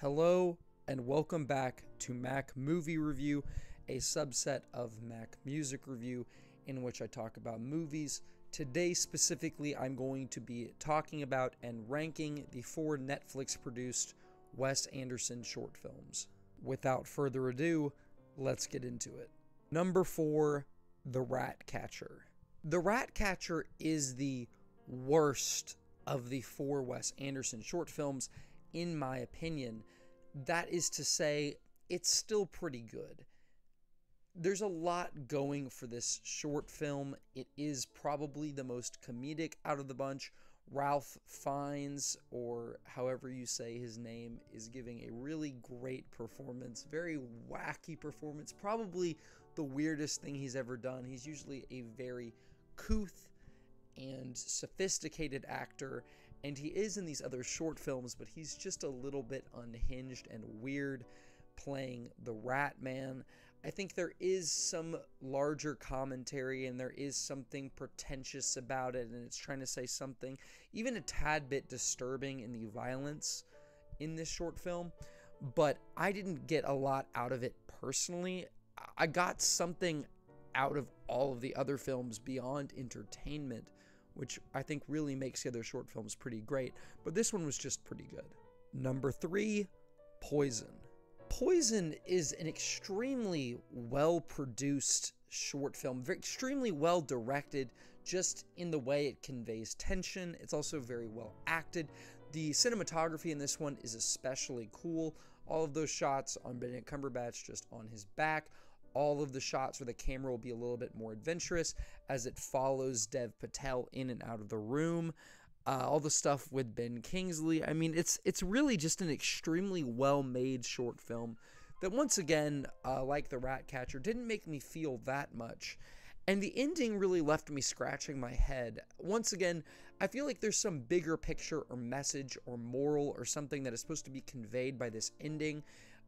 Hello and welcome back to Mac Movie Review, a subset of Mac Music Review in which I talk about movies. Today, specifically, I'm going to be talking about and ranking the four Netflix produced Wes Anderson short films. Without further ado, let's get into it. Number four, The Rat Catcher. The Rat Catcher is the worst of the four Wes Anderson short films, in my opinion. That is to say, it's still pretty good. There's a lot going for this short film. It is probably the most comedic out of the bunch. Ralph Fiennes, or however you say his name, is giving a really great performance, very wacky performance, probably the weirdest thing he's ever done. He's usually a very couth and sophisticated actor, and he is in these other short films, but he's just a little bit unhinged and weird playing the Rat Man. I think there is some larger commentary and there is something pretentious about it, and it's trying to say something, even a tad bit disturbing in the violence in this short film. But I didn't get a lot out of it personally. I got something out of all of the other films beyond entertainment, which I think really makes the other short films pretty great. But this one was just pretty good. Number three, Poison. Poison is an extremely well produced short film, extremely well directed, just in the way it conveys tension. It's also very well acted. The cinematography in this one is especially cool. All of those shots on Benedict Cumberbatch just on his back, all of the shots where the camera will be a little bit more adventurous as it follows Dev Patel in and out of the room. Uh, all the stuff with Ben Kingsley. I mean, it's it's really just an extremely well made short film that once again, uh, like the Rat Catcher, didn't make me feel that much. And the ending really left me scratching my head. Once again, I feel like there's some bigger picture or message or moral or something that is supposed to be conveyed by this ending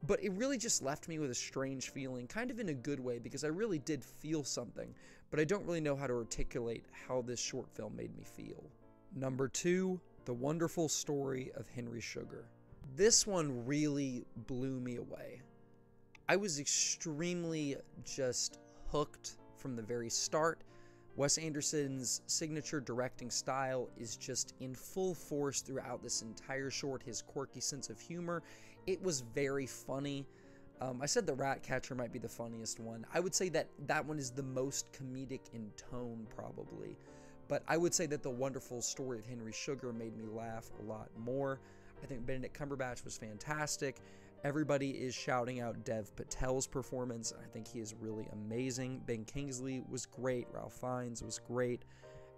but it really just left me with a strange feeling, kind of in a good way, because I really did feel something, but I don't really know how to articulate how this short film made me feel. Number two, The Wonderful Story of Henry Sugar. This one really blew me away. I was extremely just hooked from the very start. Wes Anderson's signature directing style is just in full force throughout this entire short. His quirky sense of humor it was very funny. Um, I said the rat catcher might be the funniest one. I would say that that one is the most comedic in tone, probably. But I would say that the wonderful story of Henry Sugar made me laugh a lot more. I think Benedict Cumberbatch was fantastic. Everybody is shouting out Dev Patel's performance. I think he is really amazing. Ben Kingsley was great. Ralph Fiennes was great.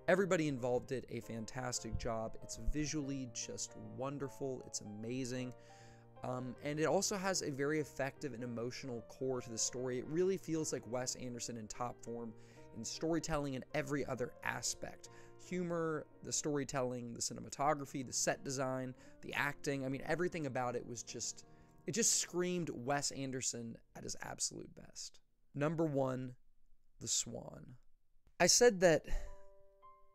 Everybody involved did a fantastic job. It's visually just wonderful. It's amazing. Um, and it also has a very effective and emotional core to the story. It really feels like Wes Anderson in top form in storytelling and every other aspect humor, the storytelling, the cinematography, the set design, the acting. I mean, everything about it was just, it just screamed Wes Anderson at his absolute best. Number one, The Swan. I said that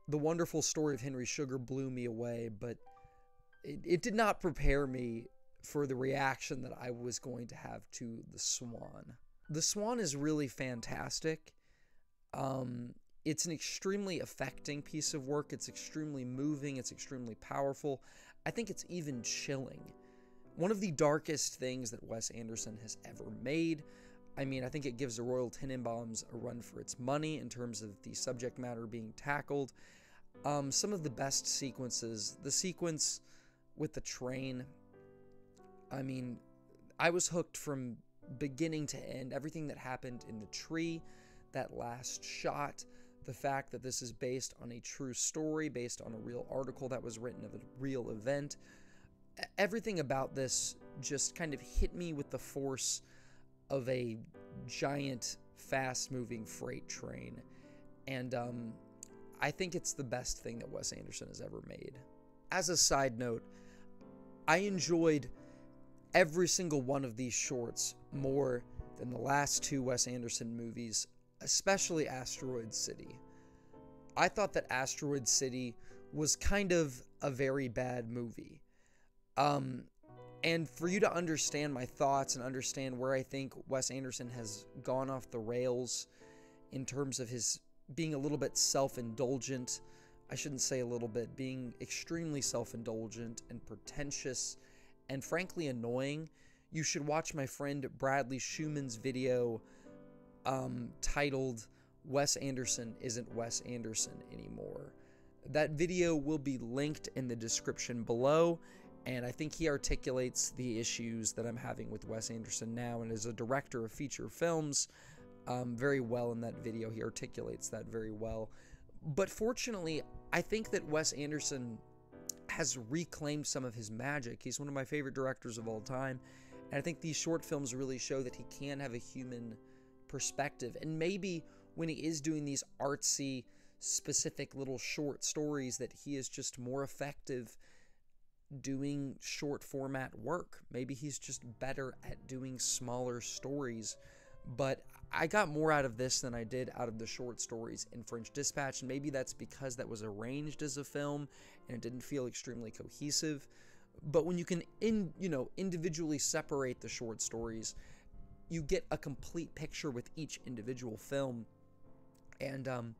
the wonderful story of Henry Sugar blew me away, but it, it did not prepare me for the reaction that I was going to have to The Swan. The Swan is really fantastic. Um, it's an extremely affecting piece of work. It's extremely moving. It's extremely powerful. I think it's even chilling. One of the darkest things that Wes Anderson has ever made. I mean, I think it gives the Royal Tenenbaums a run for its money in terms of the subject matter being tackled. Um, some of the best sequences, the sequence with the train I mean, I was hooked from beginning to end. Everything that happened in the tree, that last shot, the fact that this is based on a true story, based on a real article that was written of a real event. Everything about this just kind of hit me with the force of a giant, fast moving freight train. And um, I think it's the best thing that Wes Anderson has ever made. As a side note, I enjoyed every single one of these shorts more than the last two Wes Anderson movies, especially Asteroid City. I thought that Asteroid City was kind of a very bad movie. Um, And for you to understand my thoughts and understand where I think Wes Anderson has gone off the rails in terms of his being a little bit self indulgent, I shouldn't say a little bit, being extremely self indulgent and pretentious and frankly annoying, you should watch my friend Bradley Schumann's video um, titled Wes Anderson Isn't Wes Anderson Anymore. That video will be linked in the description below, and I think he articulates the issues that I'm having with Wes Anderson now. And as a director of feature films, um, very well in that video. He articulates that very well. But fortunately, I think that Wes Anderson has reclaimed some of his magic. He's one of my favorite directors of all time. And I think these short films really show that he can have a human perspective. And maybe when he is doing these artsy, specific little short stories, that he is just more effective doing short format work. Maybe he's just better at doing smaller stories. But I got more out of this than I did out of the short stories in French Dispatch, and maybe that's because that was arranged as a film and it didn't feel extremely cohesive. But when you can in you know individually separate the short stories, you get a complete picture with each individual film. And um,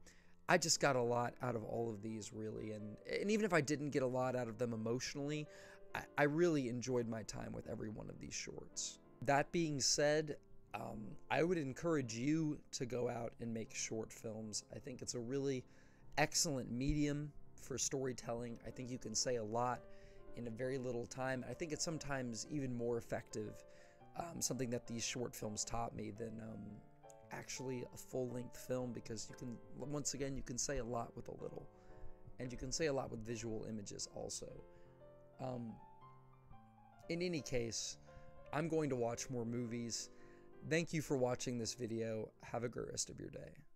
I just got a lot out of all of these really, and and even if I didn't get a lot out of them emotionally, I, I really enjoyed my time with every one of these shorts. That being said, um, I would encourage you to go out and make short films. I think it's a really excellent medium for storytelling. I think you can say a lot in a very little time. I think it's sometimes even more effective, um, something that these short films taught me than um, actually a full length film because you can, once again, you can say a lot with a little. And you can say a lot with visual images also. Um, in any case, I'm going to watch more movies. Thank you for watching this video. Have a great rest of your day.